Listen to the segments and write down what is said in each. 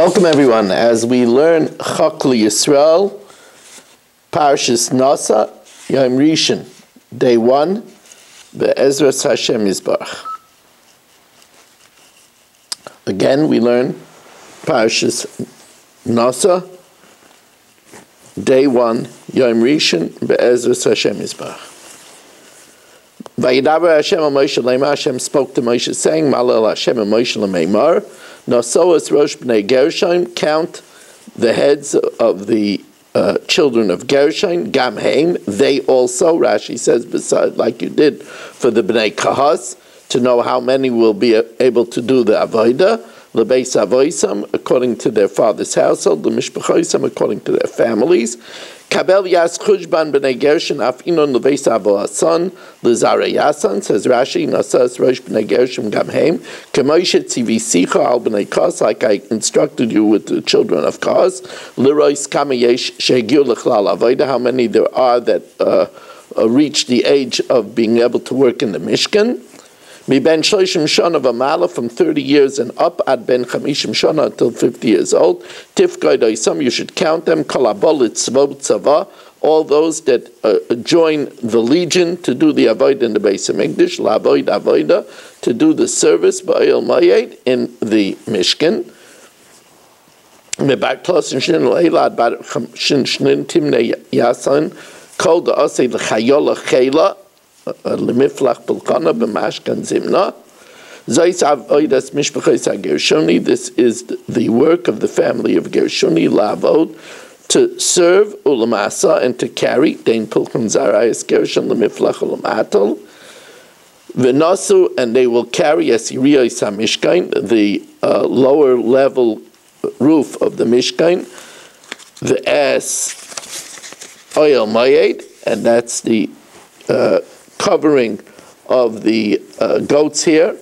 Welcome everyone as we learn Chok l'Yisroel, Parshas Naso, Yom Rishon, day one, Be'ezras Hashem Yisbarach. Again, we learn Parshas Naso, day one, Yom Rishon, Be'ezras Hashem Yisbarach. Vayidaber Hashem Moshe Lema Hashem spoke to Moshe saying, Malel Hashem Moshe Lemeimar, Nasoas Rosh Bnei Gershon, count the heads of the uh, children of Gershon, Gamheim, they also, Rashi says, beside, like you did for the Bnei Kahas, to know how many will be able to do the Avodah, Lebeis Avoisam, according to their father's household, the Mishpachoisam, according to their families, Kabel Yas Chujban B'nei Gershon Afinon Leveis Avo Asan Lizare Yasan says Rashi Nasas Rosh B'nei Gershon Gamheim Kemoishe Tzivisicha Al B'nei Kos like I instructed you with the children of Kos Lirois Kamayesh Shegiu Lechlal Avodah how many there are that uh, uh, reach the age of being able to work in the Mishkan Mi ben shloshim shana v'mala from 30 years and up ad ben chamishim shana until 50 years old. Tifkoi some you should count them. Tzava, all those that uh, join the legion to do the avoid in the base of Mikdash, lavoid avoida, to do the service ba'il mayed in the Mishkan. Called the asay l'chayola chayla, b'mashkan zimna. Mishpachos. This is the work of the family of Gershoni lavod to serve ulamasa and to carry dein pilkum zarayas gershon lemiflach ulamatel. Venasu, and they will carry Asiriya Mishkain, the uh, lower level roof of the Mishkain, the S oil mayed, and that's the uh, covering of the uh, goats here.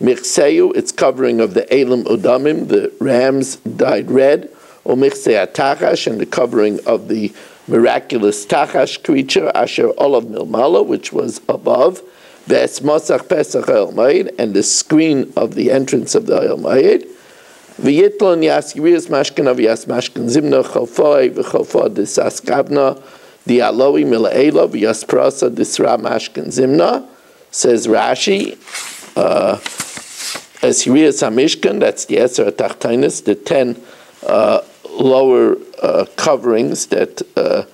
Michseu, it's covering of the Elam Udamim, the rams dyed red. Or Michsei Tachash, and the covering of the miraculous Tachash creature, Asher Olav Milmala, which was above. Ves Mosach Pesach El and the screen of the entrance of the El Mayed. V'yitlon yas yiriyas mashkin of yas mashkin zimna chalfoi v'chalfoi desas gavna the Aloi Milaela Vyasprasa Disra Mashkin Zimna, says Rashi, uh, as Hiriyas Hamishkan, that's the Eser Tachtainus, the ten uh, lower uh, coverings that uh,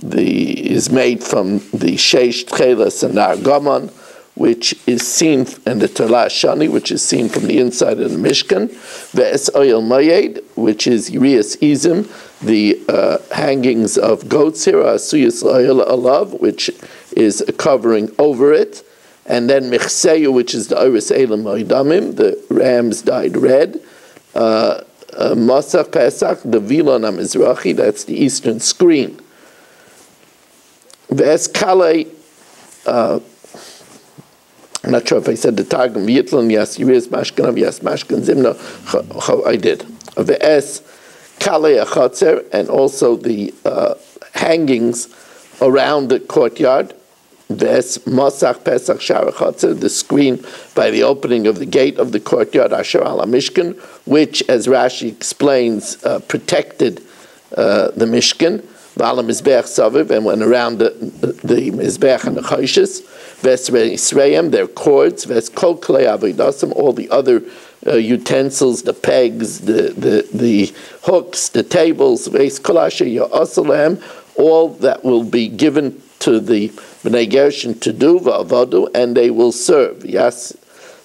the is made from the Sheish Tchelas and Argaman, which is seen, and the Telah Shani, which is seen from the inside of the Mishkan, Ve'es Oyel Mayed, which is Yirias Izim, the uh, hangings of goats here, Asuyas Oyel Alav, which is a covering over it, and then Michseyu, which is the Iris Elam Moidamim, the rams dyed red, uh, uh, Masach Pesach, the Vilon Mizrachi, that's the eastern screen. Ve'es Kale, uh, I'm not sure if I said the Targum Yitlon, yes, Yiris Mashkanav, yes, Mashkan Zimna, I did. Ve'es Kalei Achatzer, and also the uh, hangings around the courtyard. Ves Masach Pesach Shara Chatzer, the screen by the opening of the gate of the courtyard, Asher Ala Mishkan, which, as Rashi explains, uh, protected uh, the Mishkan. Vala Mizbech Saviv, and went around the, the, Mizbech and the Choshes. Ves Yisraim, their cords. Ves Kol Klei Avodasim, all the other uh, utensils, the pegs, the, the, the hooks, the tables, Ves Kolashe Ya'asalem, all that will be given to the Bnei Gershon to do va'avodu, and they will serve. Yes,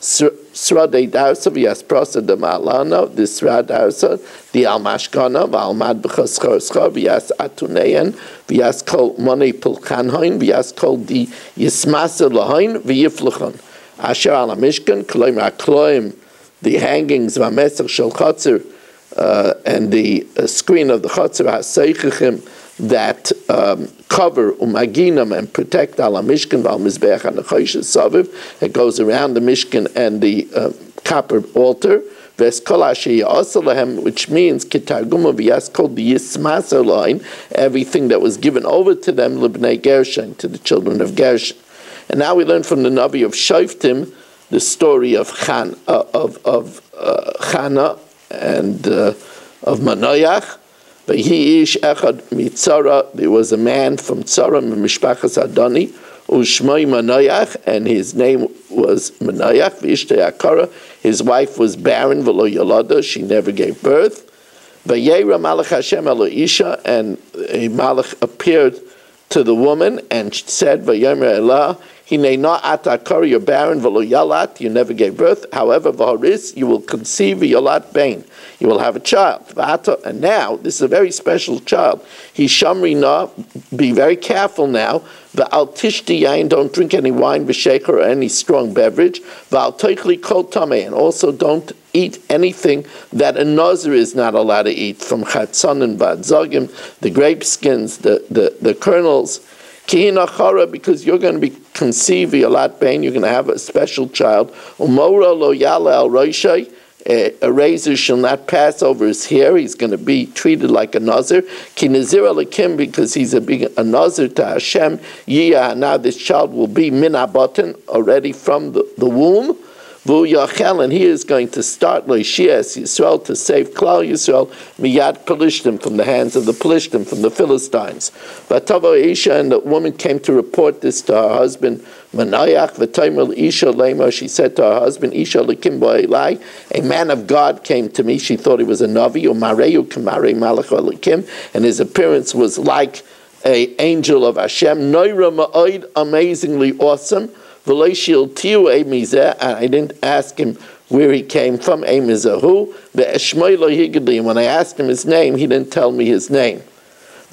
Srade Darsa v'yas prasa de the Srad the Almashkana, v'almad b'chaschar v'yas atuneyan, v'yas kol money pulchanhoin, v'yas kol di yismasa lahoin, v'yifluchon. Asher al mishkan kloim akloim, the hangings v'ameser shel chotzer, uh, and the uh, screen of the chotzer ha'seichachim, that um, cover umaginam and protect ala mishkan val mizbeach and saviv. It goes around the mishkan and the uh, copper altar. which means the everything that was given over to them Gershon, to the children of Gershon. And now we learn from the Navi of Shoftim the story of Chan, uh, of, of uh, Chana and uh, of Manoach. Ish echad mitzara. There was a man from Tzara, Mishpachas Adoni, Ushmoi Manoach, and his name was Manoach. V'ishtei Akara. His wife was barren, v'lo yolada. She never gave birth. Vayera Malach Hashem Isha, and a Malach appeared to the woman and said, Vayomer Elah, Hine na atakar, you're barren, v'lo yalat, you never gave birth. However, v'haris, you will conceive yalat bain. You will have a child. And now, this is a very special child. He shamri na, be very careful now. V'al tishti yain, don't drink any wine, v'sheker, or any strong beverage. V'al toichli kol tameh, and also don't eat anything that a nazir is not allowed to eat, from chatzon and badzogim, the grape skins, the, the, the kernels, Kihinachara, because you're going to be conceived a lot pain, you're going to have a special child. Umora lo yala al roishai, eh, a razor shall not pass over his hair. He's going to be treated like a nazir. Ki alakim, because he's a big a nazir to Hashem. Yiyah, now this child will be min already from the, the womb. V'u and he is going to start Loishias Yisrael to save Klal Yisrael miyad Pelishtim from the hands of the Pelishtim, from the Philistines. Vatavo Isha and the woman came to report this to her husband Manayach v'taimer Isha lema. She said to her husband Isha lekimbo Eli, a man of God came to me. She thought he was a navi or mareu kamare malach lekim, and his appearance was like a angel of Hashem. Noira ma'oid, amazingly awesome. I didn't ask him where he came from, Amizahu. When I asked him his name, he didn't tell me his name.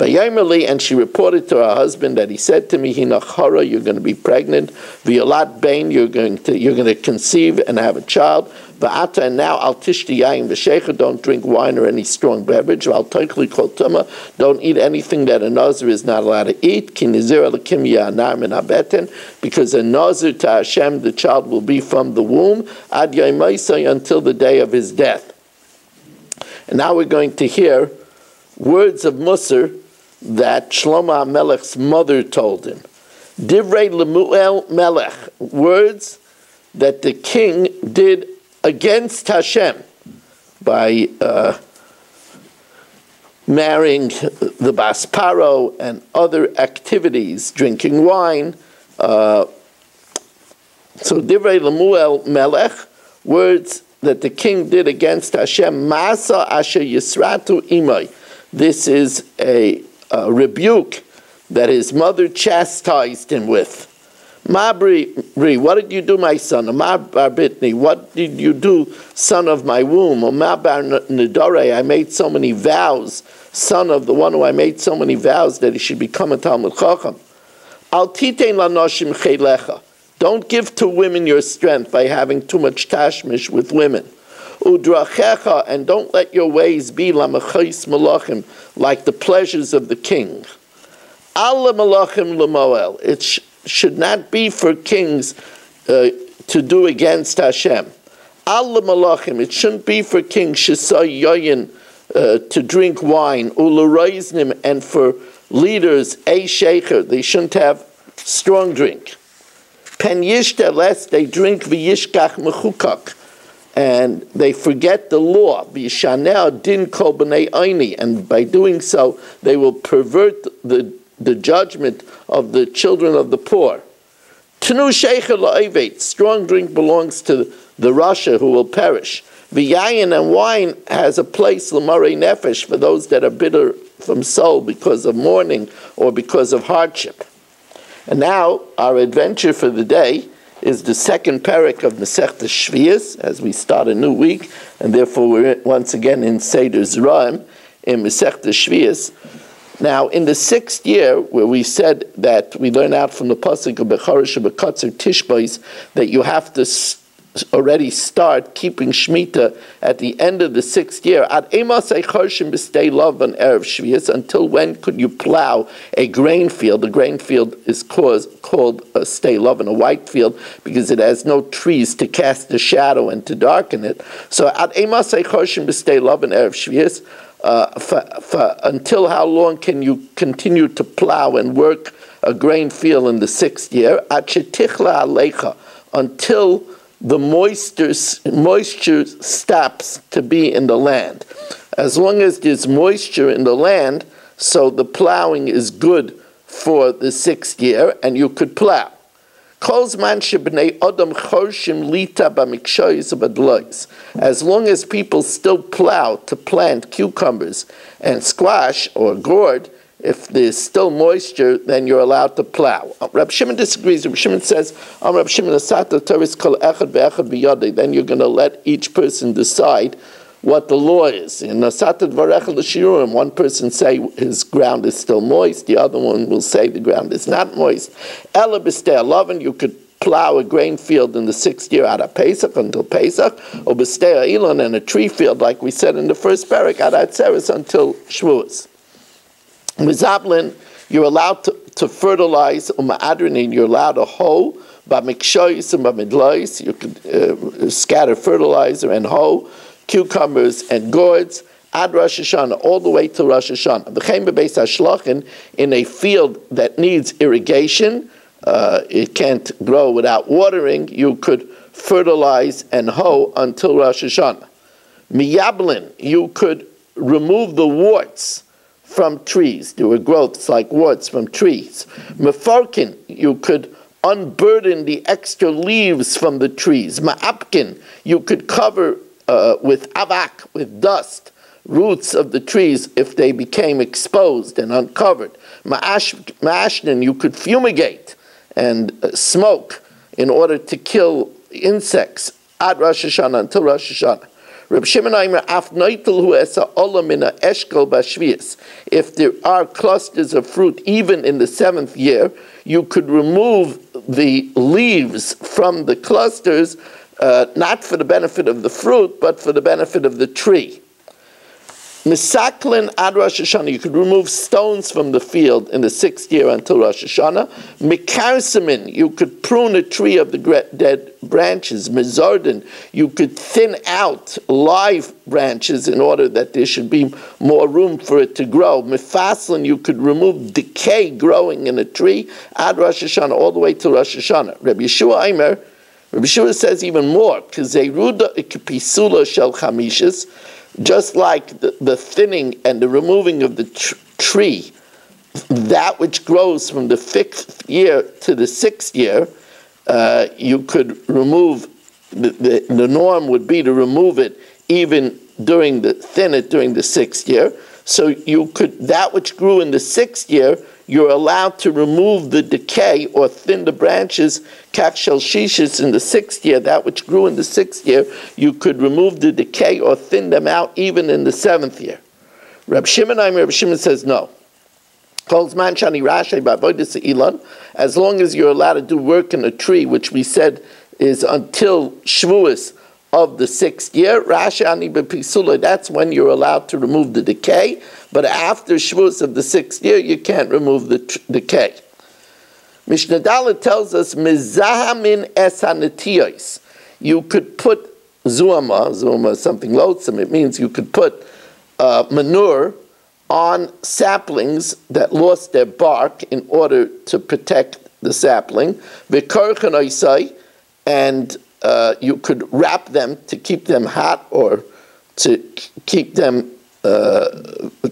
And she reported to her husband that he said to me, Hinachara, you're going to be pregnant. Violat Bain, you're going to you're going to conceive and have a child. Va'ata, and now al tishti yayin don't drink wine or any strong beverage. Al toikli kol don't eat anything that a nazir is not allowed to eat. Ki nizir alakim ya'anar min abeten, because a nazir to Hashem, the child will be from the womb, ad until the day of his death. And now we're going to hear words of Musar that Shlomo Melech's mother told him. Divrei Lemuel Melech, words that the king did against Hashem by uh, marrying the Basparo and other activities, drinking wine. Uh, so Divrei Lemuel Melech, words that the king did against Hashem, Masa Asher Yisratu Imai. This is a, a rebuke that his mother chastised him with. Mabri, what did you do, my son? Mabar Bitni, what did you do, son of my womb? Mabar Nidore, I made so many vows, son of the one who I made so many vows that he should become a Talmud Chacham. Al titein lanoshim chelecha. Don't give to women your strength by having too much tashmish with women. Udrachecha, and don't let your ways be lamachais malachim, like the pleasures of the king. Allah malachim lemoel. It should not be for kings uh, to do against Hashem. Allah malachim, it shouldn't be for kings shisay yoyin uh, to drink wine, ularoiznim, and for leaders a sheikher, they shouldn't have strong drink. Pen yishta, lest they drink v'yishkach mechukak, and they forget the law. V'yishanel din kol b'nei aini, and by doing so, they will pervert the the judgment of the children of the poor. Tenu sheikha strong drink belongs to the rasha who will perish. V'yayin and wine has a place, l'marei nefesh, for those that are bitter from soul because of mourning or because of hardship. And now, our adventure for the day is the second parak of Masechta Shvias, as we start a new week, and therefore we're once again in Seder Zeraim, in Masechta Shvias. Now, in the sixth year, where we said that we learn out from the pasuk of Becharish Bekatzer Tishbais that you have to already start keeping Shemitah at the end of the sixth year. At Emasei Charshim B'stei Love Erev Shvius, until when could you plow a grain field? The grain field is called, called a stay love a white field because it has no trees to cast the shadow and to darken it. So at Emasei Charshim B'stei Love Erev Shvius, uh, for, for, until how long can you continue to plow and work a grain field in the sixth year? At Shetichla Alecha, until the moisture, moisture stops to be in the land. As long as there's moisture in the land, so the plowing is good for the sixth year, and you could plow. As long as people still plow to plant cucumbers and squash or gourd, if there's still moisture, then you're allowed to plow. Um, Rab Shimon disagrees. Rab Shimon says, Rab Shimon then you're going to let each person decide what the law is. In Nasatad Varechel Shiurim, one person say his ground is still moist, the other one will say the ground is not moist. Ela B'stei you could plow a grain field in the sixth year out of Pesach until Pesach, or B'stei Elon in a tree field, like we said in the first parak, out of until Shavuos. Mizablin, you're allowed to, to fertilize, Uma'adrinin, you're allowed to hoe, Ba'mikshoyis and Ba'midlois, you could uh, scatter fertilizer and hoe, cucumbers and gourds, ad Rosh Hashanah, all the way to Rosh Hashanah. The in a field that needs irrigation, uh, it can't grow without watering, you could fertilize and hoe until Rosh Hashanah. Miyablin, you could remove the warts from trees. There were growths like warts from trees. Mefarkin, you could unburden the extra leaves from the trees. Ma'apkin, you could cover uh, with avak, with dust, roots of the trees if they became exposed and uncovered. Ma'ashnin, you could fumigate and uh, smoke in order to kill insects at Rosh Hashanah until Rosh Hashanah. Reb Shimon Aimer af neitel hu esa olamina eshkol bashvias. If there are clusters of fruit even in the seventh year, you could remove the leaves from the clusters uh, not for the benefit of the fruit, but for the benefit of the tree. Misaklin ad Rosh Hashanah, you could remove stones from the field in the sixth year until Rosh Hashanah. Mikarsamin, you could prune a tree of the dead branches. Mizardin, you could thin out live branches in order that there should be more room for it to grow. Mifaslin, you could remove decay growing in a tree. Ad Rosh Hashanah, all the way to Rosh Hashanah. Rabbi Yeshua Aimer, Rabbi Shua says even more, because Zeruda ikpisula shel chamishis, just like the, the, thinning and the removing of the tr- tree, that which grows from the fifth year to the sixth year, uh, you could remove, the, the, the norm would be to remove it even during the, thin it during the sixth year. So you could, that which grew in the sixth year, you're allowed to remove the decay or thin the branches, kakshel shishis, in the sixth year, that which grew in the sixth year, you could remove the decay or thin them out even in the seventh year. Reb Shimon, Reb Shimon says no. Calls man shani rashe elon. As long as you're allowed to do work in a tree, which we said is until Shavuos of the sixth year, Ani that's when you're allowed to remove the decay. But after Shavuos of the sixth year, you can't remove the decay. Mishnah Dalet tells us, Mizahamin esanetiyos. You could put zuama, zuama is something loathsome, it means you could put uh, manure on saplings that lost their bark in order to protect the sapling. And uh, you could wrap them to keep them hot or to keep them uh,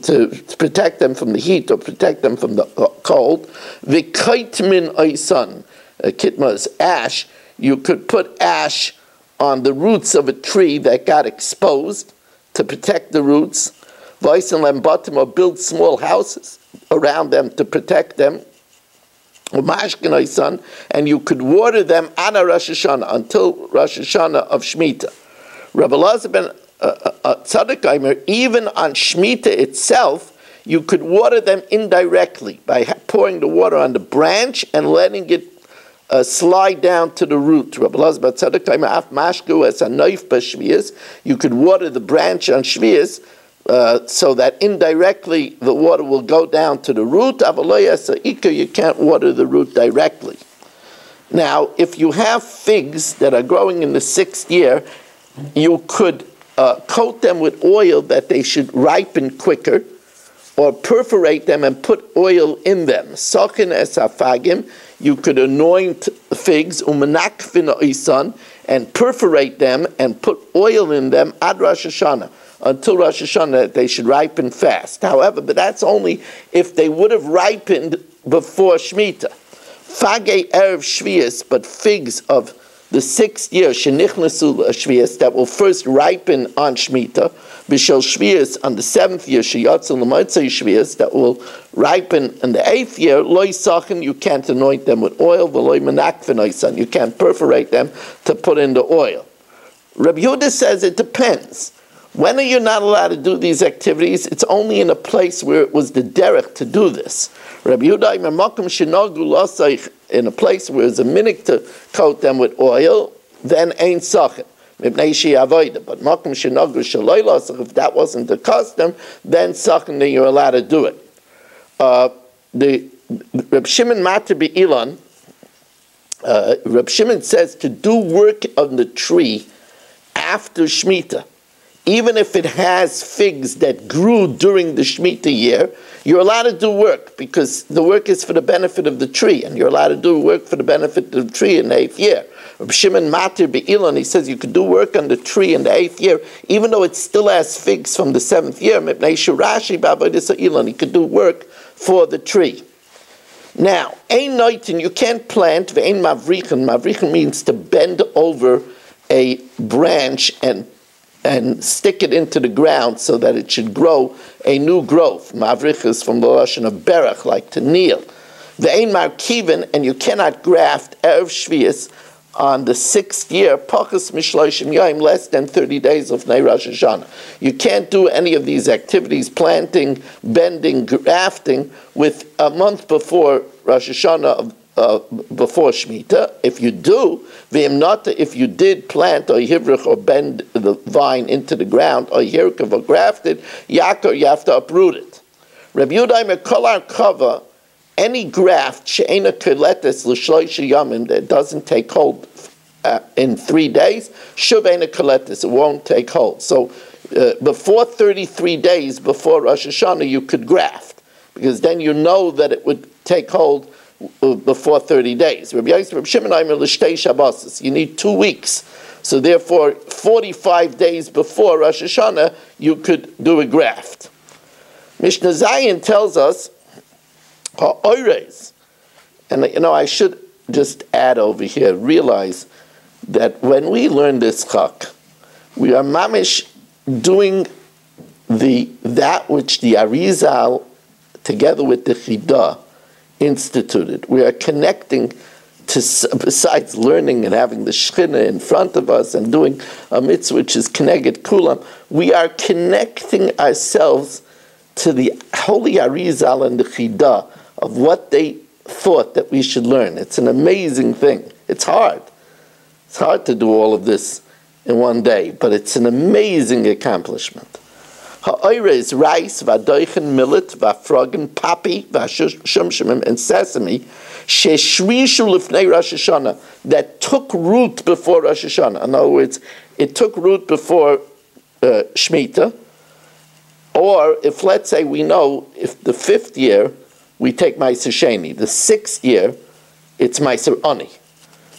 to, to, protect them from the heat or protect them from the uh, cold. V'kaitmin oisan, kitma is ash. You could put ash on the roots of a tree that got exposed to protect the roots. Vaisan lambatim or build small houses around them to protect them. And you could water them ana Rosh Hashanah until Rosh Hashanah of Shemitah. Rabbi Lazar ben uh, uh, uh even on Shemitah itself, you could water them indirectly by pouring the water on the branch and letting it uh, slide down to the root. Rabalazabat Sadakhaimer afmashkawa sa knife pashmias, you could water the branch on Shvias uh, so that indirectly the water will go down to the root. You can't water the root directly. Now, if you have figs that are growing in the sixth year, you could uh, coat them with oil that they should ripen quicker, or perforate them and put oil in them. Sokin esafagim, you could anoint figs, umanakvin isan, and perforate them and put oil in them ad Rosh Hashanah until Rosh Hashanah, they should ripen fast. However, but that's only if they would have ripened before Shemitah. Fage Erev Shvias, but figs of the sixth year, Shenichnasu Shvias, that will first ripen on Shemitah, Bishel Shvias on the seventh year, Sheyatzel Lamatzai Shvias, that will ripen in the eighth year, Loy Sachin, you can't anoint them with oil, Veloy Menakvenoisan, you can't perforate them to put in the oil. Rabbi Yehuda says it depends. When are you not allowed to do these activities? It's only in a place where it was the derech to do this. Rabbi in a place where it's a minik to coat them with oil, then ain't sachin. But if that wasn't the custom, then sachin, then you're allowed to do it. Uh, the Reb Shimon Matabi Ilan, uh, Reb Shimon says to do work on the tree after Shemitah, even if it has figs that grew during the Shemitah year, you're allowed to do work because the work is for the benefit of the tree, and you're allowed to do work for the benefit of the tree in the eighth year. Shimon Matir Be'ilan, he says you could do work on the tree in the eighth year, even though it still has figs from the seventh year. He could do work for the tree. Now, ein noitin, you can't plant, ve'ein mavrichen. Mavrichen means to bend over a branch and and stick it into the ground so that it should grow a new growth. Mavrich is from the Russian of berach, like to kneel. The ein markiven, and you cannot graft erev shvius on the sixth year, pachas mishloishim yaim, less than 30 days of Nei Rosh Hashanah. You can't do any of these activities, planting, bending, grafting, with a month before Rosh Hashanah uh, before Shemitah. If you do, v'imnata, if you did plant or hivrich or bend the vine into the ground or yirkav or grafted, yakar, you have to uproot it. Rabbi Yudai kolar kava, any graft she'ena kiletes l'shloisha yamin that doesn't take hold uh, in three days, shuvena kiletes, it won't take hold. So uh, before 33 days before Rosh Hashanah, you could graft because then you know that it would take hold before 30 days. Rabbi Yisrael You need two weeks. So therefore, 45 days before Rosh Hashanah, you could do a graft. Mishnah Zayin tells us, and you know, I should just add over here, realize that when we learn this chak, we are mamish doing the that which the Arizal, together with the Chidah, instituted. We are connecting to, besides learning and having the Shechina in front of us and doing a mitzvah which is Keneged Kulam, we are connecting ourselves to the Holy Arizal and the Chidah of what they thought that we should learn. It's an amazing thing. It's hard. It's hard to do all of this in one day, but it's an amazing accomplishment. Ha'oire is rice, vadoichen millet, vafrogen, poppy, vashumshimim, and sesame, sheshrishu lifnei Rosh Hashanah, that took root before Rosh Hashanah. In other words, it took root before uh, Shemitah, or if, let's say, we know if the fifth year we take Meiser Sheni, the sixth year it's Meiser Ani.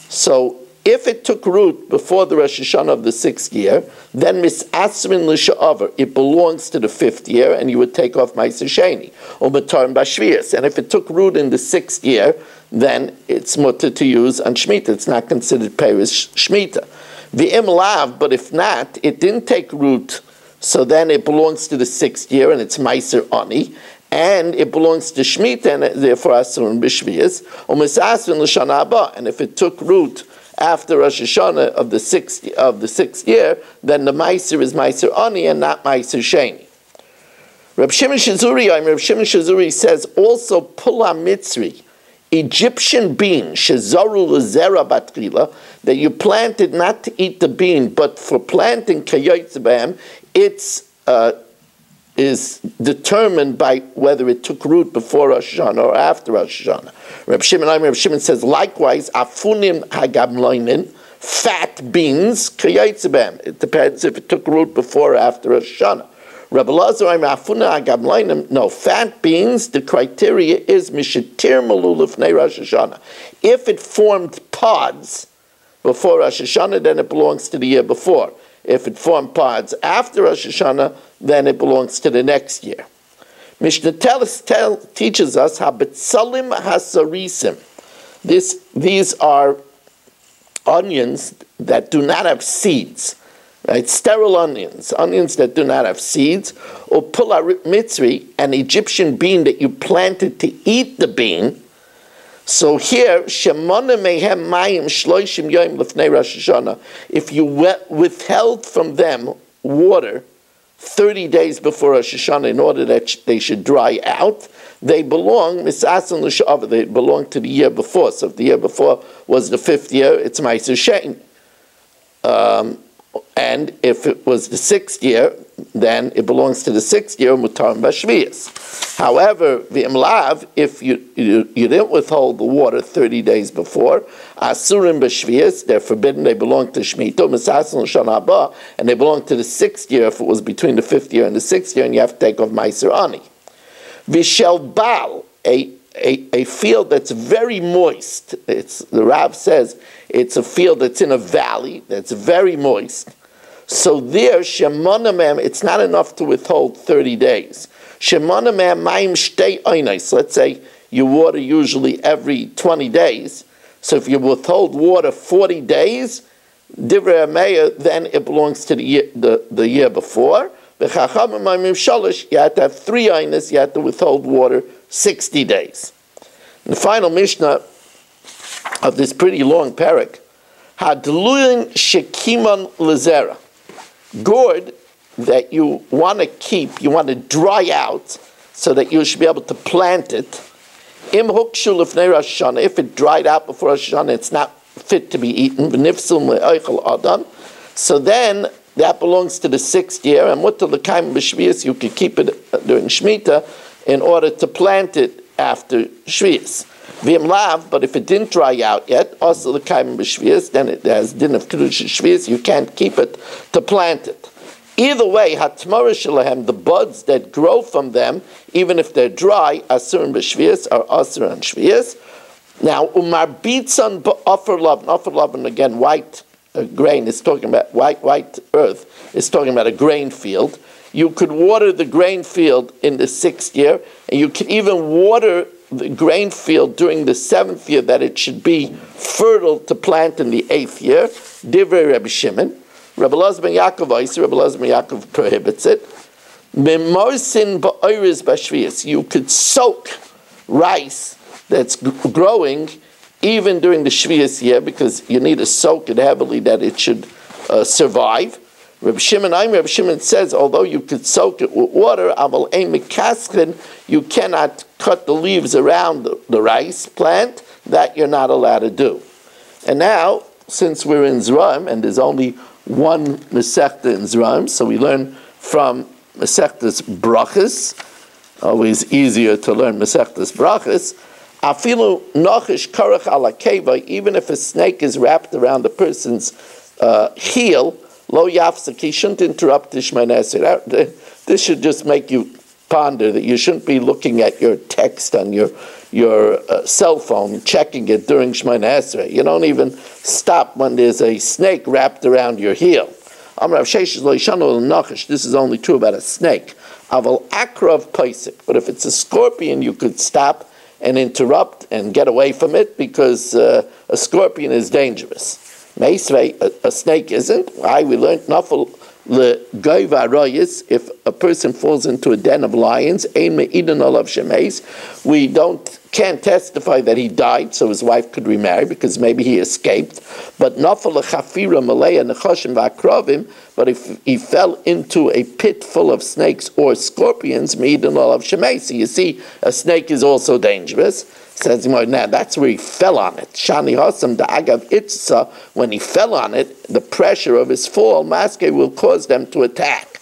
So if it took root before the Rosh Hashanah of the sixth year, then misasmin l'sha'avar, it belongs to the fifth year, and you would take off Ma'aser Sheni, or Matar Bashvias. And if it took root in the sixth year, then it's mutter to use on Shemitah. It's not considered Paris Shemitah. The Lav, but if not, it didn't take root, so then it belongs to the sixth year, and it's Meiser Ani, and it belongs to Shemitah, and therefore Asurim Bishvias, or Misasmin l'Shana And if it took root after Rosh Hashanah of the sixth of the sixth year, then the Meiser is Meiser Ani and not Meiser Sheni. Reb Shimon Shazuri, Reb Shimon Shazuri says also Pula Mitzri, Egyptian bean, Shazaru Lazera Batrila, that you planted not to eat the bean, but for planting Kayotzabam, it's uh, is determined by whether it took root before Rosh Hashanah or after Rosh Hashanah. Reb Shimon, Reb Shimon says, likewise, afunim hagamloinin, fat beans, kayatzibem. It depends if it took root before or after Rosh Hashanah. Rabbi Lazar, afuna hagamloinim, no, fat beans, the criteria is mishatir maluluf ne Rosh Hashanah. If it formed pods before Rosh Hashanah, then it belongs to the year before. If it formed pods after Rosh Hashanah, then it belongs to the next year. Mishnah tell, tell, teaches us habitzalim hasarisim. This, these are onions that do not have seeds, right? Sterile onions, onions that do not have seeds, or pula mitzri, an Egyptian bean that you planted to eat the bean. So here, shemona mehem mayim shloishim yoim lefnei Rosh Hashanah. If you withheld from them water 30 days before Rosh Hashanah in order that they should dry out, they belong, they belong to the year before. So if the year before was the fifth year, it's Meiser Shein. Um, and if it was the sixth year, then it belongs to the sixth year, Mutar Bashvias. However, V'imlav, if you, you, you, didn't withhold the water 30 days before, Asurim Bashvias, they're forbidden, they belong to Shemitah, Misasan Shanabah, and they belong to the sixth year if it was between the fifth year and the sixth year, and you have to take off Meiser Ani. Vishel Bal, a, a, a field that's very moist. It's, the Rav says it's a field that's in a valley that's very moist. So there, Shemonamem, it's not enough to withhold 30 days. Shemonamem maim shtei oinais. Let's say you water usually every 20 days. So if you withhold water 40 days, Divrei then it belongs to the year, the, the year before. You had to have three ainas, you had to withhold water 60 days. The final Mishnah of this pretty long parak, Hadluin Shekiman Lezera. Gourd that you want to keep, you want to dry out so that you should be able to plant it. Im If it dried out before Rosh Hashanah, it's not fit to be eaten. So then that belongs to the sixth year, and what to the Lekaim B'Shvias, you could keep it during Shemitah in order to plant it after Shvias. Vim lav, but if it didn't dry out yet, also the kaim b'shvias, then it has din of kedusha shvias. You can't keep it to plant it. Either way, hatmara shalahem, the buds that grow from them, even if they're dry, asur and b'shvias are asur and shvias. Now, umar bitzan offer love, offer love, and again, white a grain is talking about white white earth is talking about a grain field. You could water the grain field in the sixth year, and you could even water the grain field during the seventh year that it should be fertile to plant in the eighth year. Divrei Rabbi Shimon. Rabbi Lazar ben Yaakov Rabbi Lazar ben Yaakov prohibits it. Bashvias. You could soak rice that's growing even during the Shvias year, because you need to soak it heavily that it should uh, survive. Rabbi Shimon, I'm Rabbi Shimon says, although you could soak it with water, aval you cannot cut the leaves around the, the, rice plant. That you're not allowed to do. And now, since we're in Zraim, and there's only one Masechta in Zraim, so we learn from Masechta's Brachas, always easier to learn Masechta's Brachas, Afilu nochish karach ala keva, even if a snake is wrapped around a person's uh, heel, lo yafsek, he shouldn't interrupt Ishmael This should just make you ponder that you shouldn't be looking at your text on your your uh, cell phone, checking it during Shemana Esrei. You don't even stop when there's a snake wrapped around your heel. This is only true about a snake. Aval akrav paisik. But if it's a scorpion, you could stop and interrupt and get away from it because uh, a scorpion is dangerous. Meisvei, a, snake isn't. Why? We learned nafal the royis, if a person falls into a den of lions, we don't can't testify that he died, so his wife could remarry because maybe he escaped. But but if he fell into a pit full of snakes or scorpions, so you see, a snake is also dangerous. Says now that's where he fell on it. Shani Hasam Agav Itzsa, when he fell on it, the pressure of his fall, Maske will cause them to attack.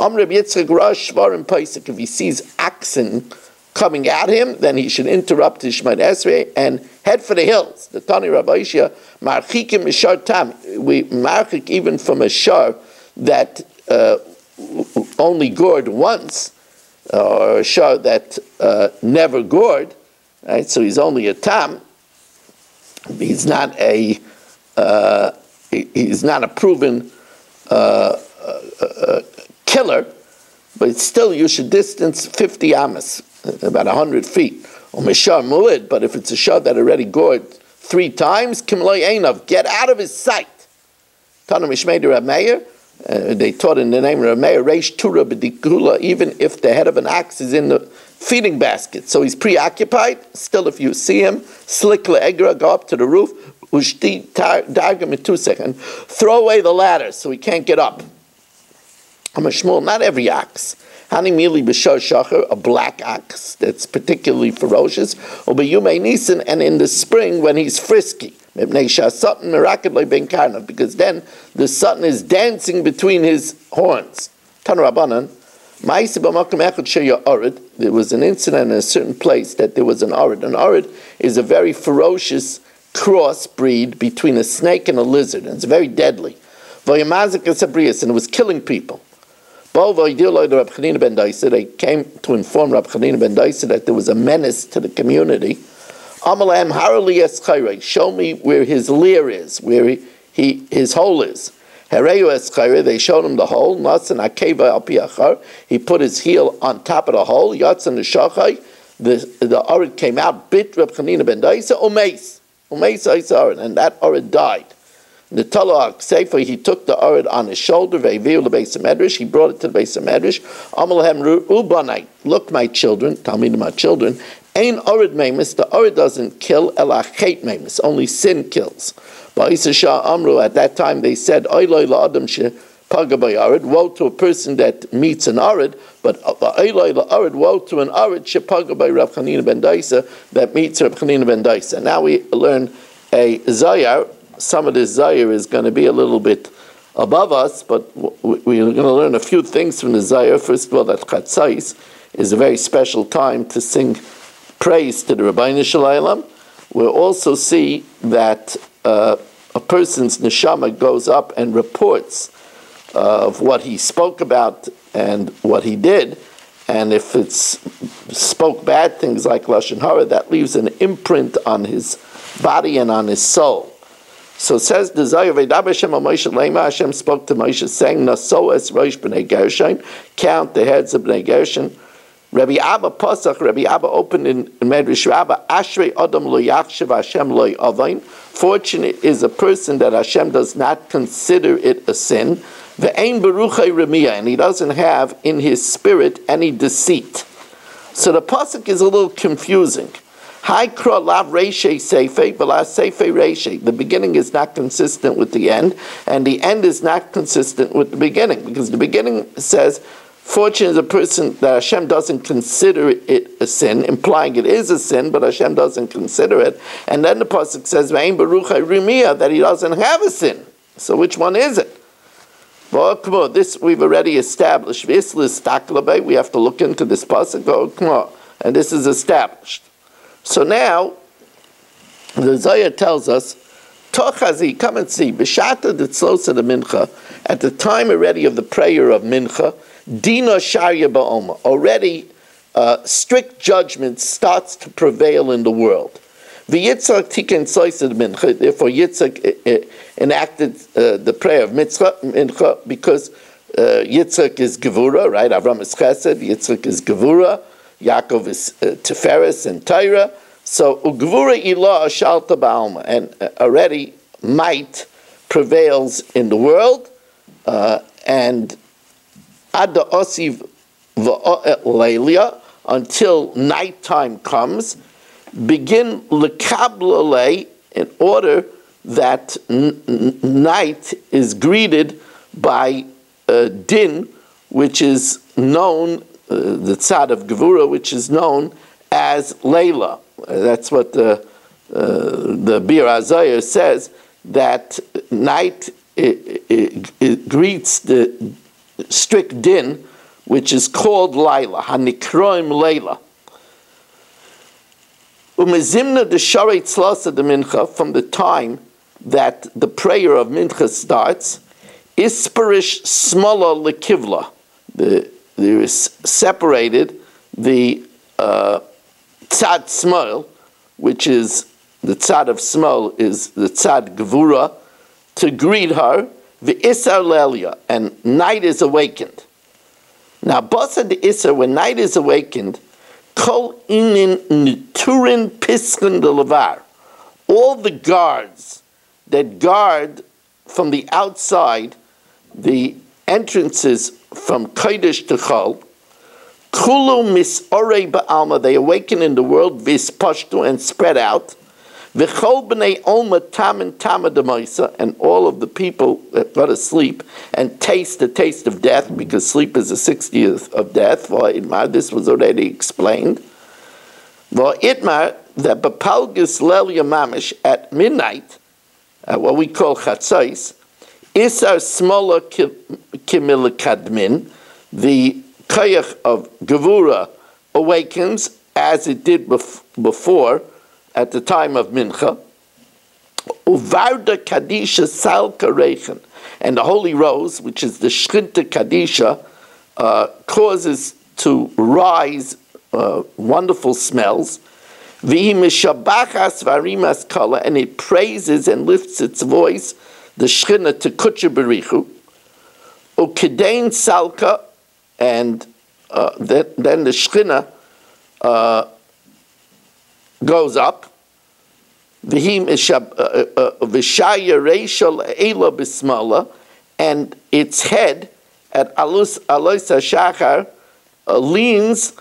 Amr Yitzchak Rosh Shvarim Paisik, if he sees oxen coming at him, then he should interrupt his Shemad Esrei and head for the hills. The Tani Rabbi Ishia, Marchikim Mishar Tam, we marchik even from a shar that uh, only gored once, or a shar that uh, never gored, Right? So he's only a tam. He's not a uh, he's not a proven uh, uh, killer, but still you should distance 50 amas, about 100 feet. Or mishar mu'id, but if it's a shah that already gored three times, kimloy get out of his sight. Tana Mishmei Rav Meir, uh, they taught in the name of Rav Meir, Reish Tura B'dikula, even if the head of an axe is in the feeding basket. So he's preoccupied. Still, if you see him, slick le'egra, go up to the roof, ushti dargam seconds, throw away the ladder so he can't get up. I'm a shmuel, not every ox. Hani mili b'shar shachar, a black ox that's particularly ferocious, or b'yumei nisan, and in the spring when he's frisky. Because then the sun is dancing between his horns. Tan Rabbanan, there was an incident in a certain place that there was an arid. An arid is a very ferocious cross breed between a snake and a lizard, and it's very deadly. And it was killing people. They came to inform Rab Chanina ben Daisa that there was a menace to the community. Show me where his lair is, where he, he his hole is. They showed him the hole. He put his heel on top of the hole. The the arid came out, bit Rab Chanina ben Daisa, umeis, umeis and that arid died. The Talak Sefer, he took the Arid on his shoulder, Ve'viu lebeis medrash, he brought it to the base of medrash. Amalahem ubanai, look my children, tell me to my children, Ain Arid memis, the Arid doesn't kill, elachet memis, only sin kills. Amru, at that time they said, woe to a person that meets an arid, but uh, la'arid, woe to an arid she pagabay Rav Chanina ben Daisa, that meets Rav Chanina ben Daisa. Now we learn a Zohar, some of this Zohar is going to be a little bit above us, but we're going to learn a few things from the Zohar. First of all, that Chatzais is a very special time to sing praise to the Rabbi Shalom. We'll also see that uh, a person's neshama goes up and reports uh, of what he spoke about and what he did. And if it's spoke bad things like lashon hara, that leaves an imprint on his body and on his soul. So it says the Moshe Hashem spoke to Moshe saying Naso es Rosh Bnei Gershon count the heads of Bnei Gershon. Rabbi Abba Pasach Rabbi Abba opened in, in Medrash Rabba Ashrei Adam Lo Yachshav Hashem Lo Avain. Fortunate is a person that Hashem does not consider it a sin. The Ein Baruchai Remia and he doesn't have in his spirit any deceit. So the pasuk is a little confusing. Haikra lav reshe seife, v'la seife reshe. The beginning is not consistent with the end, and the end is not consistent with the beginning, because the beginning says, Fortune is a person that Hashem doesn't consider it a sin, implying it is a sin, but Hashem doesn't consider it. And then the pasuk says, "Ve'im baruch that he doesn't have a sin. So which one is it? This we've already established. We have to look into this pasuk. Oh, and this is established. So now, the Zohar tells us, Tochazi, come and see, Bishata the Tzlosa the Mincha, at the time already of the prayer of Mincha, Dina Sharia Ba'oma, already uh, strict judgment starts to prevail in the world. The Yitzhak Tikkun Mincha, therefore Yitzhak uh, uh, enacted uh, the prayer of Mitzvah, Mincha, because uh, Yitzhak is Gevura, right? Avram is Chesed, Yitzhak is Gevura, Yaakov is uh, Tiferes and Tyra. So Ugvura Ilah Shalta Baalma, and uh, already might prevails in the world, uh, and Ada Osiv Leilia until nighttime comes, begin lekablale in order that night is greeted by uh, din, which is known uh, the tzad of Gevura, which is known as Layla. Uh, that's what the, uh, the Bir Azayah says, that night it, it, it greets the strict din, which is called Layla, Hanikroim Layla. Umezimna de Tzlasa de Mincha, from the time that the prayer of Mincha starts, Isperish Smola Lekivla, the there is separated the uh, tzad smol, which is the tzad of smol is the tzad gvura, to greet her. The Isar Lelia, and night is awakened. Now, Basa the Isar, when night is awakened, Kol inin niturin piskin de levar. All the guards that guard from the outside the entrances from Kodesh to Chol, Kulu mis ba'alma, they awaken in the world, vis pashtu, and spread out. And all of the people that go to sleep and taste the taste of death, because sleep is the 60th of death. Itmar, this was already explained. Well, Itmar, that bepalgis lel yamamish at midnight, at what we call chatzais, isar smola kimilikadmin, the kayach of gevura awakens as it did before, at the time of Mincha, Uvarda Kadisha Sal Karechen, and the Holy Rose, which is the Shrinta Kadisha, uh, causes to rise uh, wonderful smells. Varimas Kala, and it praises and lifts its voice, the Shchina to Kutcha Berichu. Salka, and uh, then, then the Shchina uh, goes up. Reishal ela bismala, and its head at alus aloisa shachar uh, leans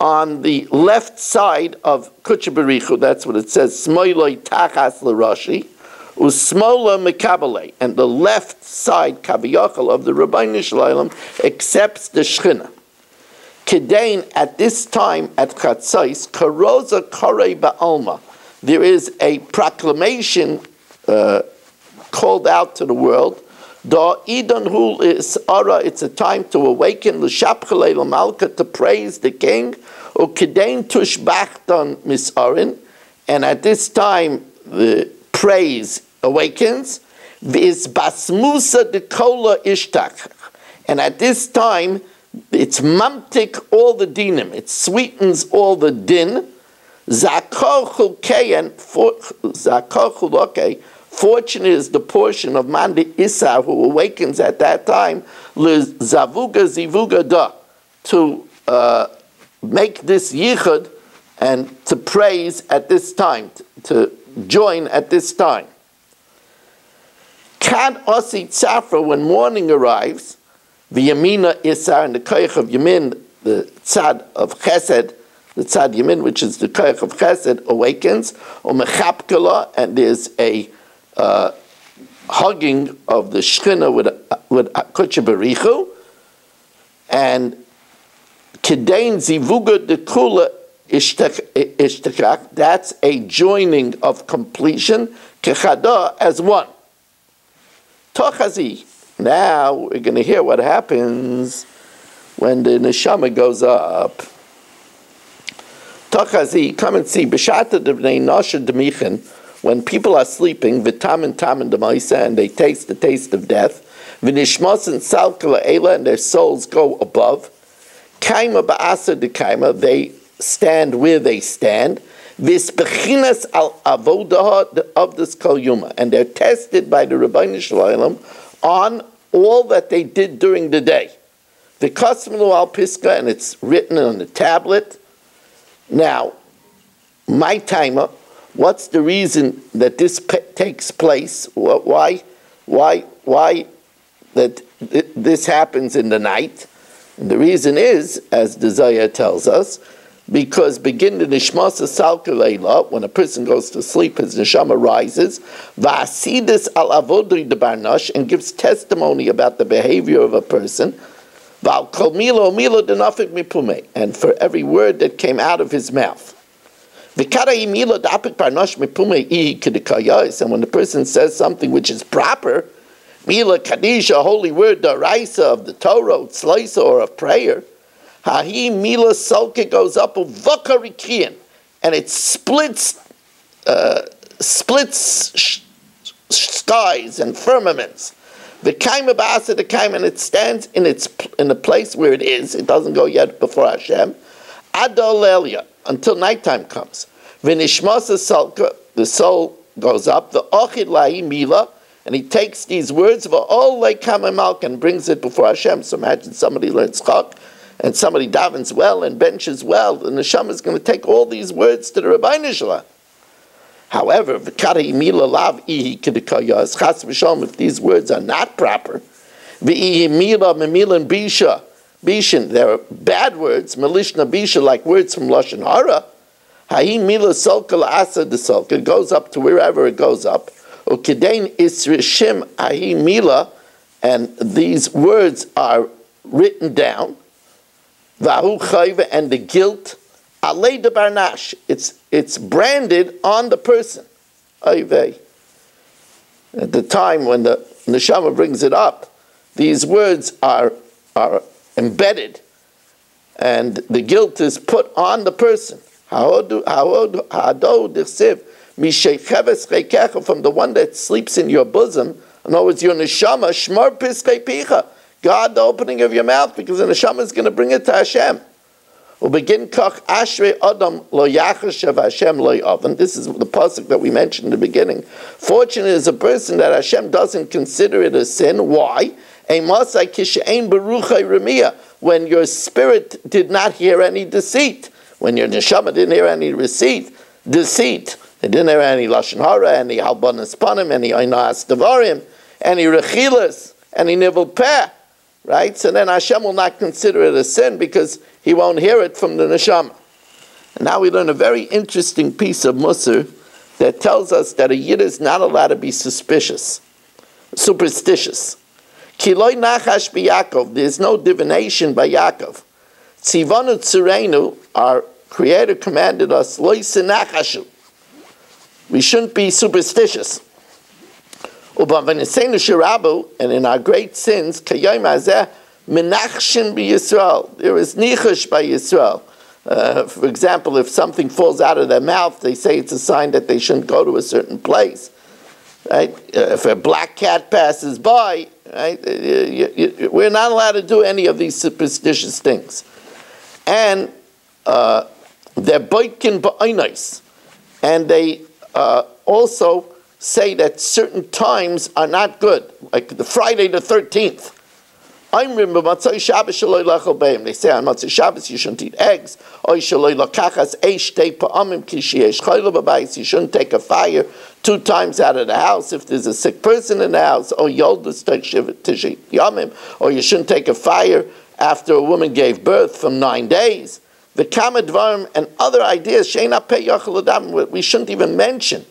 on the left side of Kuchabarichu. That's what it says. Smoiloi tachas l'rashi. Usmola mekabale, and the left side kaviyachal of the Rabbi Shalom accepts the Shechina. Kedain at this time at Chatzais, Karoza Kare Ba'alma. There is a proclamation uh, called out to the world. Da Idan Hul is Ara, it's a time to awaken the L'Shapchalei Malka to praise the king. O Kedain Tush Bachtan Misarin. And at this time, the praise awakens. Vis Basmusa de Kola Ishtach. And at this time, it's mamtik all the dinim. It sweetens all the din. Zakochu keyan, Fortunate is the portion of Mandi Isa who awakens at that time, zavuga zivuga da, to uh, make this yichud and to praise at this time, to join at this time. Kad osi tzafra, when morning arrives, the Yamina Isar and the Koyach of Yamin, the Tzad of Chesed, the Tzad Yamin, which is the Koyach of Chesed, awakens, or and there's a uh, hugging of the Shechina with, with Kutcha and Kedain Zivuga de Kula Ishtakak, that's a joining of completion, Kechada, as one. Tochazi, now we're going to hear what happens when the neshama goes up. Tachazi, come and see. B'shata d'bnei nasha d'michin, when people are sleeping, v'tam and tam and demaisa, and they taste the taste of death, v'nishmas and salkala ela, and their souls go above. Kaima ba'asa de kaima, they stand where they stand. V'sbechinas al avodah of this kol yuma, and they're tested by the Rabbi Shalom on all that they did during the day. The Kosmelu al Piska, and it's written on the tablet. Now, my timer, what's the reason that this takes place? Why, why, why that th- this happens in the night? And the reason is, as the Zohar tells us, because begin the nishmasa salka when a person goes to sleep, his neshama rises, vasidis al avodri de barnash, and gives testimony about the behavior of a person, val kol milo denafik mipume, and for every word that came out of his mouth. And when the person says something which is proper, Mila Kadisha, holy word, the Raisa of the Torah, Tzlaisa, or of prayer, Hahi Mila Solke goes up Vokarikian, and it splits uh, splits skies and firmaments. The kaima ba'asa the kaima, and it stands in its in the place where it is. It doesn't go yet before Hashem. Adolelia until nighttime comes. Vinishmasa salka, the soul goes up. The ochid lahi mila, and he takes these words of all like Kamamalk and brings it before Hashem. So imagine somebody learns Chok and somebody davens well and benches well, the neshama is going to take all these words to the Rabbi Nishla. However, if these words are not proper, they're bad words, malishna bisha, like words from Lashon Hara, It goes up to wherever it goes up. And these words are written down. And the guilt alei de barnash. It's it's branded on the person. At the time when the neshama brings it up, these words are are embedded, and the guilt is put on the person. From the one that sleeps in your bosom, in other words, your neshama, shmar piskei picha. God, the opening of your mouth, because the neshama is going to bring it to Hashem. We'll begin kach ashrei adam lo yachashav Hashem lo oven. This is the pasuk that we mentioned in the beginning. Fortunate is a person that Hashem doesn't consider it a sin. Why? When your spirit did not hear any deceit when your neshama didn't hear any receipt, deceit, they didn't hear any lashon hara, any halbanas panim, any ainas devarim, any rechilas, any nivel peh, right? So then Hashem will not consider it a sin because he won't hear it from the neshama. And now we learn a very interesting piece of Musar that tells us that a yid is not allowed to be suspicious, superstitious. Kiloi nachash Yaakov. There's no divination by Yaakov. Tzivanu Tzirenu, our Creator commanded us, Lo We shouldn't be superstitious. And in our great sins, menachshin by Yisrael. There is nichash by Yisrael. Uh, for example, if something falls out of their mouth, they say it's a sign that they shouldn't go to a certain place. Right? Uh, if a black cat passes by, right, uh, you, you, we're not allowed to do any of these superstitious things and uh, they're boitkin ba'inais, and they uh, also say that certain times are not good, like the Friday the 13th. I'm remember Motzei Shabbos shaloi lachol beim. They say on Motzei Shabbos you shouldn't eat eggs. Oy shaloi lakachas eish tei pa'amim ki sheyesh chaylo b'bayis. You shouldn't take a fire two times out of the house if there's a sick person in the house. Or yoldus tishi yamim. Or you shouldn't take a fire after a woman gave birth from nine days. The kamadvarm and other ideas, we shouldn't even mention.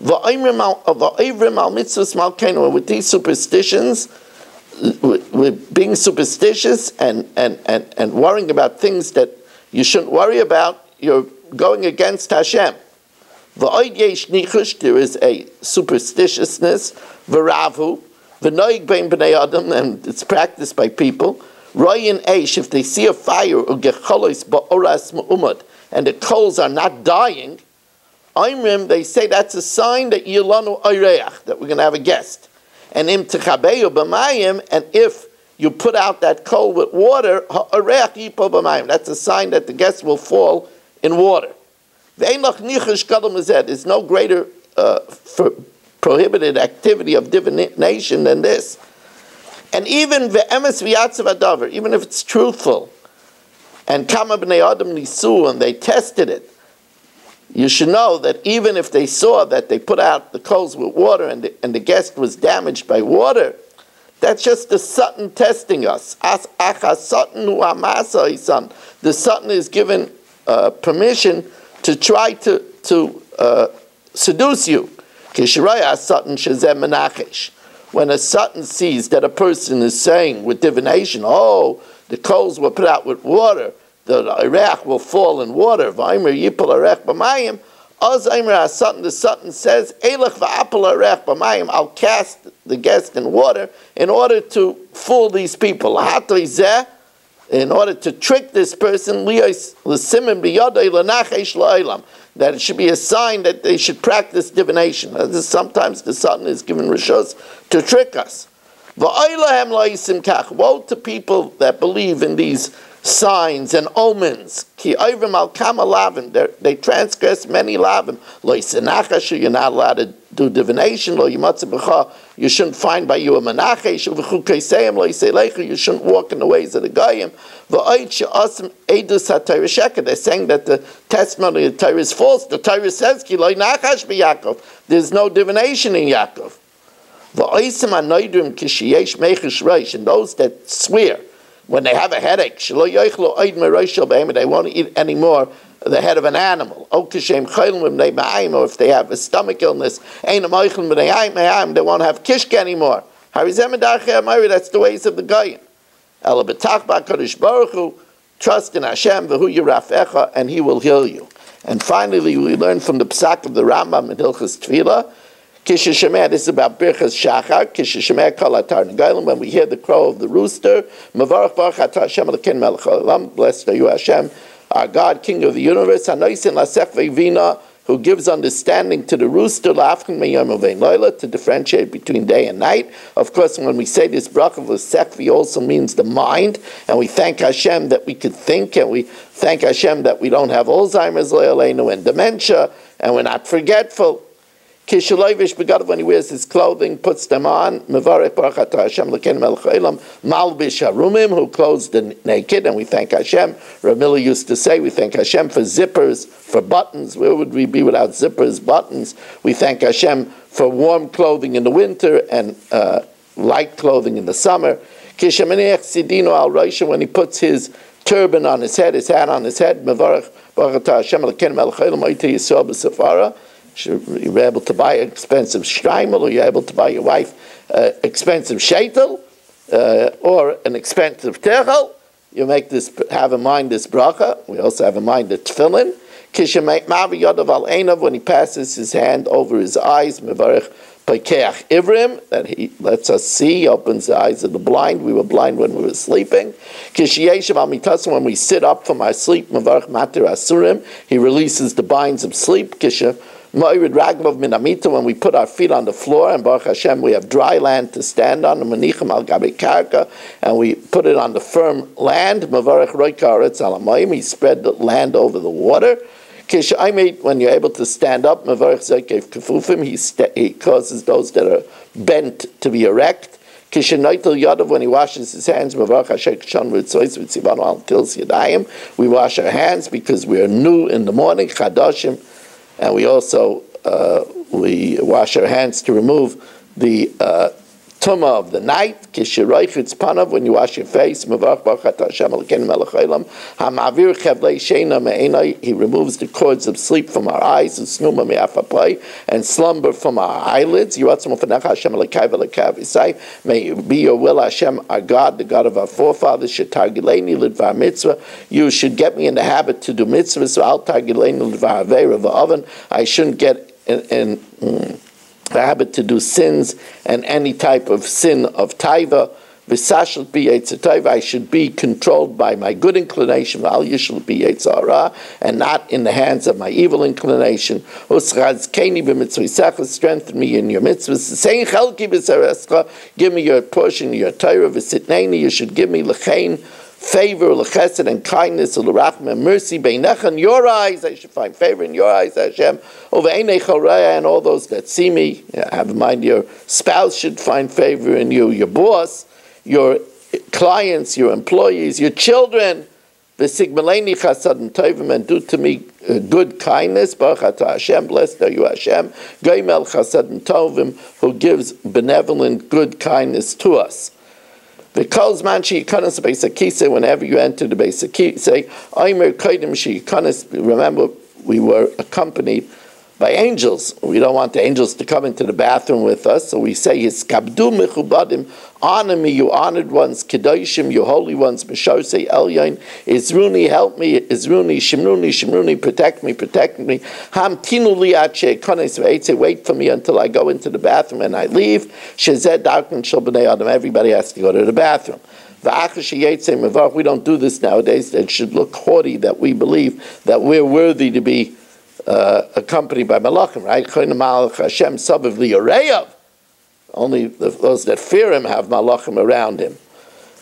With these superstitions, with being superstitious and, and, and, and worrying about things that you shouldn't worry about, you're going against Hashem. There is a superstitiousness, v'ravu, v'noig bein b'nei adam, and it's practiced by people. Ryan Aish, if they see a fire, or gecholos ba'oras ma'umad, and the coals are not dying, Imrim, they say that's a sign that Yilanu Oireach, that we're going to have a guest. And im techabeyu b'mayim, and if you put out that coal with water, Oireach yipo that's a sign that the guest will fall in water. There's no greater uh, prohibited activity of divination than this. And even ve'emes v'yatzav adavar, even if it's truthful, and kama b'nei adam nisu, and they tested it, you should know that even if they saw that they put out the coals with water and the, and the guest was damaged by water, that's just the Satan testing us. The Satan is given uh, permission to try to, to uh, seduce you when a Satan sees that a person is saying with divination, oh, the coals were put out with water, the Oireach will fall in water, Vaimer Yipul Oireach B'mayim, Alzheimer Satan, the Satan says, Elech v'apel Oireach B'mayim, I'll cast the guest in water in order to fool these people. In order to trick this person, that it should be a sign that they should practice divination. Sometimes the Satan is given rishos to trick us. Woe to people that believe in these signs and omens. They transgress many lavim. You're not allowed to do divination, lo yimatzah you shouldn't find by you a menachesh, uv'chukei lo yisei you shouldn't walk in the ways of the goyim. V'oit she'asim edus ha-Torah. They're saying that the testimony of the Torah is false. The Torah says, ki lo nachash Yaakov. There's no divination in Yaakov. V'oisim anoidrim kishiyesh mechish reish. And those that swear, when they have a headache, they won't eat anymore the head of an animal. Or if they have a stomach illness, they won't have kishka anymore. That's the ways of the Goyim. Trust in Hashem, and He will heal you. And finally, we learn from the psak of the Rambam in Hilchas Tefillah, Kishishemeh, this is about Birchas Shachar, Kishishemeh Kol Atar when we hear the crow of the rooster, Mavarach Baruch Atar Hashem Alekin Melech Olam, blessed are you Hashem, our God, King of the universe, Anoisin La Sekvi Vina, who gives understanding to the rooster to differentiate between day and night. Of course, when we say this bracha of Sekvi also means the mind, and we thank Hashem that we could think, and we thank Hashem that we don't have Alzheimer's, and dementia, and we're not forgetful. Kishalovish begadav when he wears his clothing, puts them on. Mevarech barachat Hashem lekenim el malbish harumim who clothes the naked, and we thank Hashem. Rav Miller used to say we thank Hashem for zippers, for buttons. Where would we be without zippers, buttons? We thank Hashem for warm clothing in the winter and uh, light clothing in the summer. Kishamanech sidino al when he puts his turban on his head, his hat on his head. Mevarech barachat Hashem lekenim el chaylam oite yisrael b'safara you're able to buy expensive shtreimel, or you're able to buy your wife uh, expensive shaitel, uh, or an expensive techel. You make this, have in mind this bracha. We also have in mind the tefillin. When he passes his hand over his eyes, that he lets us see, opens the eyes of the blind. We were blind when we were sleeping. When we sit up from our sleep, he releases the binds of sleep. Moirid Ragmov Minamita, when we put our feet on the floor, and Baruch Hashem, we have dry land to stand on, Manichim al Karka, and we put it on the firm land, Mavarech Roika Aretz Alamayim, he spread the land over the water. When you're able to stand up, Mavarech Zekev Kefufim, he, he causes those that are bent to be erect. Kishenaitel Yadav, when he washes his hands, Mavarech Hashem Kishon Ritzois Vitzivanu Al Tils Yadayim, we wash our hands because we are new in the morning, Chadashim, and we also uh, we wash our hands to remove the uh, tuma of the night. Kishiroichitz panav when you wash your face. Mavach bachat Hashem alakein melachaylam. Hamavir chevlei sheina me'enai. He removes the cords of sleep from our eyes and snuma me'afapai and slumber from our eyelids. Yiratzim ufanecha Hashem alakai v'alakav yisai. May it be your will, Hashem, our God, the God of our forefathers. Shetargileni lidvar mitzvah. You should get me in the habit to do mitzvahs. So al targileni lidvar avera v'oven. I shouldn't get in. in mm, the habit to do sins and any type of sin of taiva. V'sashal bi I should be controlled by my good inclination, v'al yishal bi and not in the hands of my evil inclination. Usrazkeni b'mitzvah strengthen me in your mitzvahs. Saying chelki b'sarescha, give me your portion, your Torah, v'sitneni, you should give me l'chein, favor, lechesed, and kindness, l'rachma, and mercy, beinecha, in your eyes, I should find favor in your eyes, Hashem, over and all those that see me, have in mind your spouse should find favor in you, your boss, your clients, your employees, your children, the sigmaleni chasad and tovim, and do to me uh, good kindness, baruch Hashem, blessed are you Hashem, goimel chasad and tovim, who gives benevolent good kindness to us. The calls man she kanas beisakisa whenever you enter the beisakisa, Aimer kaidim she kanas. Remember, we were accompanied by angels. We don't want the angels to come into the bathroom with us, so we say, "Yiskabdu mechubadim." Honor me, you honored ones, Kedoshim, you holy ones, Meshosei Elyon, Izruni, help me, Izruni, Shimruni, Shimruni, protect me, protect me. Ham tinu liache, kones wait for me until I go into the bathroom and I leave. Shezed darkman shel adam, everybody has to go to the bathroom. We don't do this nowadays. It should look haughty that we believe that we're worthy to be uh, accompanied by malachim, right? Hashem only the, those that fear him have malachim around him.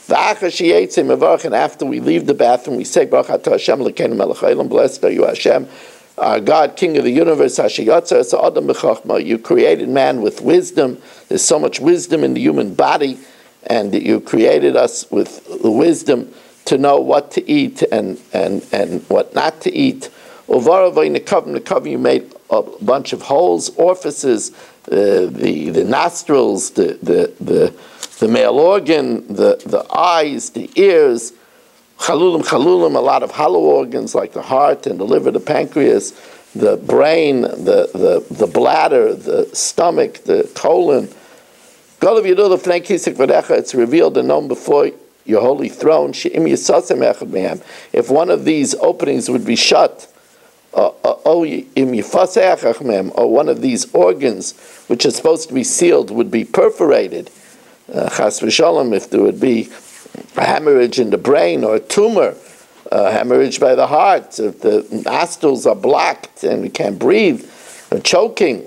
And after we leave the bathroom, we say, Hashem Blessed are you, Hashem, our God, King of the universe, Adam you created man with wisdom. There's so much wisdom in the human body, and you created us with the wisdom to know what to eat and, and, and what not to eat. You made a bunch of holes, orifices, uh, the, the nostrils, the, the, the, the male organ, the, the eyes, the ears, chalulim, chalulim, a lot of hollow organs like the heart and the liver, the pancreas, the brain, the, the, the bladder, the stomach, the colon. It's revealed and known before your holy throne. If one of these openings would be shut, or one of these organs, which is supposed to be sealed, would be perforated, uh, if there would be a hemorrhage in the brain or a tumor, a hemorrhage by the heart, if the nostrils are blocked and we can't breathe, or choking,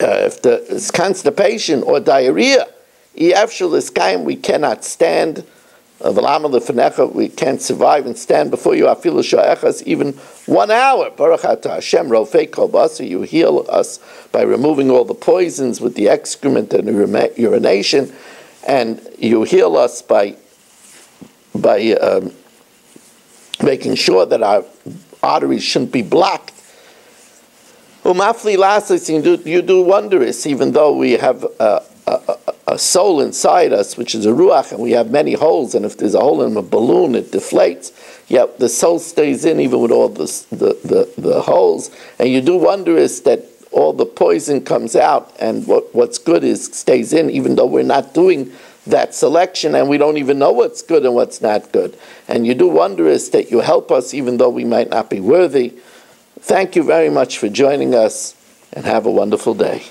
uh, if there's constipation or diarrhea, we cannot stand. Uh, we can't survive and stand before you. Even one hour. Baruch Hashem Rofei You heal us by removing all the poisons with the excrement and urination, and you heal us by by um, making sure that our arteries shouldn't be blocked. Umafli lasses, you do, wondrous, even though we have a, a, soul inside us, which is a ruach, and we have many holes, and if there's a hole in a balloon, it deflates. Yet the soul stays in even with all the, the, the, the holes. And you do wondrous that all the poison comes out, and what, what's good is stays in, even though we're not doing that selection and we don't even know what's good and what's not good. And you do wondrous that you help us even though we might not be worthy. Thank you very much for joining us and have a wonderful day.